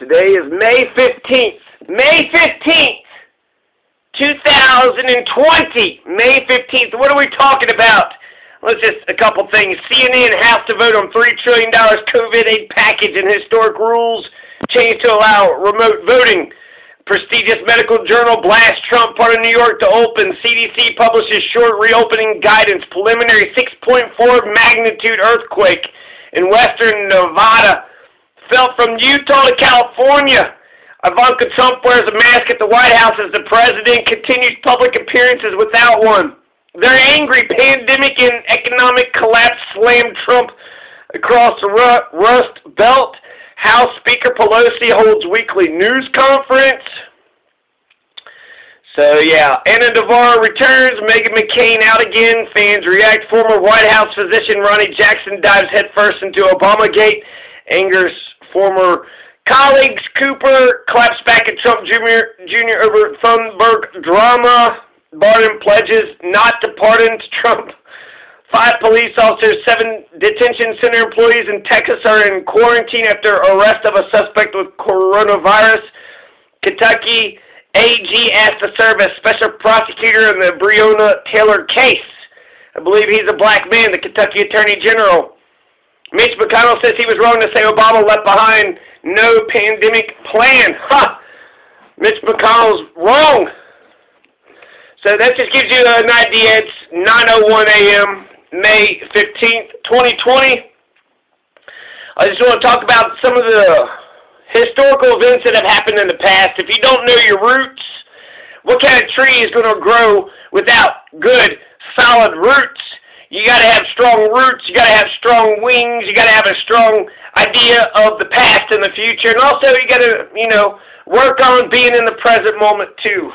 Today is May 15th. May 15th, 2020. May 15th. What are we talking about? Let's just a couple things. CNN has to vote on $3 trillion COVID aid package and historic rules change to allow remote voting. Prestigious medical journal blasts Trump part of New York to open. CDC publishes short reopening guidance. Preliminary 6.4 magnitude earthquake in western Nevada felt from Utah to California. Ivanka Trump wears a mask at the White House as the president continues public appearances without one. They're angry. Pandemic and economic collapse slammed Trump across the Rust Belt. House Speaker Pelosi holds weekly news conference. So yeah, Ana Navarro returns. Meghan McCain out again. Fans react. Former White House physician Ronny Jackson dives headfirst into Obamagate. Angers former colleagues. Cooper claps back at Trump Jr. Jr. over Thunberg drama. Biden pledges not to pardon Trump. Five police officers, seven detention center employees in Texas are in quarantine after arrest of a suspect with coronavirus. Kentucky AG asked to serve as special prosecutor in the Breonna Taylor case. I believe he's a black man, the Kentucky Attorney General. Mitch McConnell says he was wrong to say Obama left behind no pandemic plan. Ha! Mitch McConnell's wrong. So that just gives you an idea. It's 9.01 a.m., May 15th, 2020. I just want to talk about some of the historical events that have happened in the past. If you don't know your roots, what kind of tree is going to grow without good, solid roots? You got to have strong roots. You got to have strong wings. You got to have a strong idea of the past and the future. And also, you got to, you know, work on being in the present moment, too.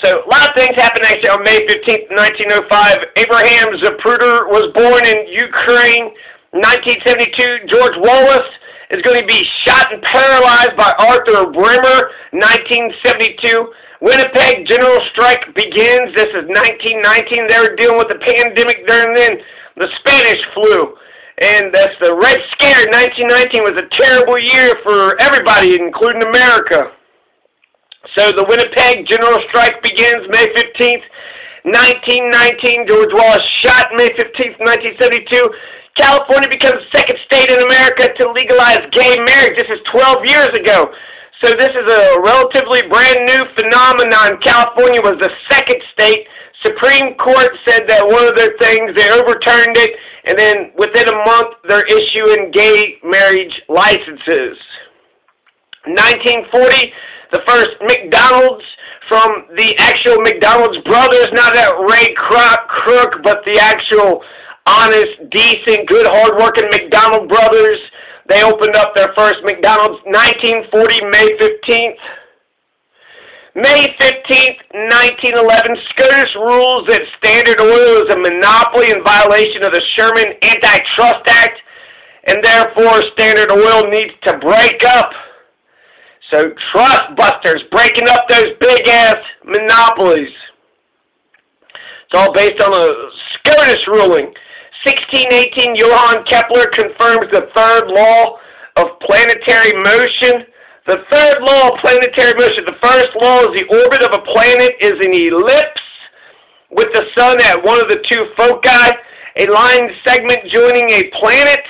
So a lot of things happened actually on May 15th, 1905. Abraham Zapruder was born in Ukraine. 1972, George Wallace is going to be shot and paralyzed by Arthur Bremer. 1972, Winnipeg general strike begins. This is 1919. They were dealing with the pandemic during then, the Spanish flu. And that's the Red Scare. 1919 was a terrible year for everybody, including America. So the Winnipeg General Strike begins May 15th, 1919. George Wallace shot May 15th, 1972. California becomes the second state in America to legalize gay marriage. This is 12 years ago. So this is a relatively brand new phenomenon. California was the second state. Supreme Court said that one of their things, they overturned it, and then within a month they're issuing gay marriage licenses. 1940, the first McDonald's from the actual McDonald's brothers, not that Ray Kroc crook, but the actual honest, decent, good, hardworking McDonald brothers. They opened up their first McDonald's 1940, May 15th. May 15th, 1911, SCOTUS rules that Standard Oil is a monopoly in violation of the Sherman Antitrust Act, and therefore Standard Oil needs to break up. So trust busters, breaking up those big ass monopolies. It's all based on a SCOTUS ruling. 1618, Johann Kepler confirms the third law of planetary motion. The third law of planetary motion. The first law is the orbit of a planet is an ellipse with the sun at one of the two foci, a line segment joining a planet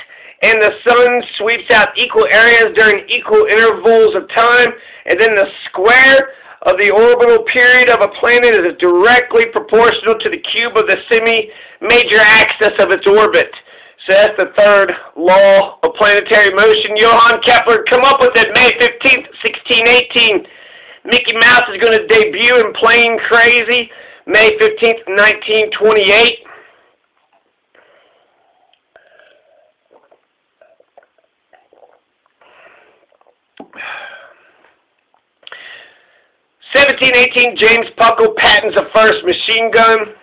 and the sun sweeps out equal areas during equal intervals of time, and then the square of the orbital period of a planet is directly proportional to the cube of the semi-major axis of its orbit. So that's the third law of planetary motion. Johann Kepler come up with it May 15th, 1618. Mickey Mouse is going to debut in Plane Crazy May 15th, 1928. 1718, James Puckle patents the first machine gun.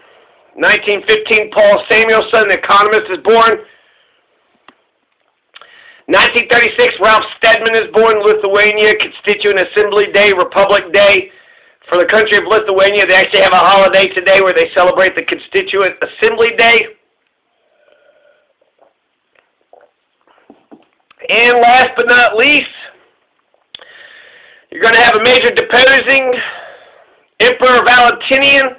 1915, Paul Samuelson, the economist, is born. 1936, Ralph Steadman is born in Lithuania, Constituent Assembly Day, Republic Day. For the country of Lithuania, they actually have a holiday today where they celebrate the Constituent Assembly Day. And last but not least, going to have a major deposing. Emperor Valentinian,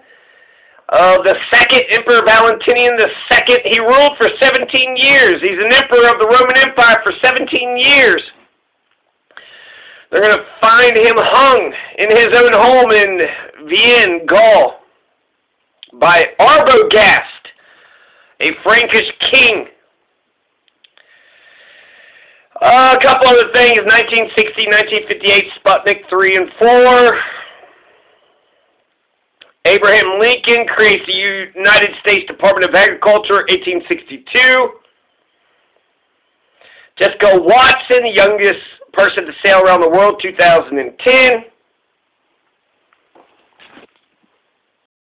uh, the second Emperor Valentinian the second. He ruled for 17 years. He's an emperor of the Roman Empire for 17 years. They're going to find him hung in his own home in Vienne, Gaul, by Arbogast, a Frankish king. Uh, a couple other things, 1960, 1958, Sputnik 3 and 4. Abraham Lincoln creates the United States Department of Agriculture, 1862. Jessica Watson, the youngest person to sail around the world, 2010.